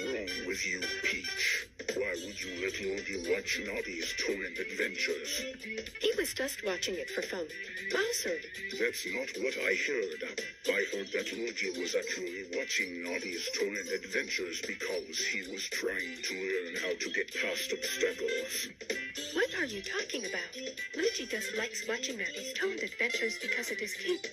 wrong with you, Peach? Why would you let Lordy watch Toyland adventures? He was just watching it for fun. Bowser, That's not what I heard. I heard that Lordy was actually watching Noddy's Toyland adventures because he was trying to learn how to get past obstacles. what are you talking about? Luigi just likes watching Noddy's Toyland adventures because it is cute.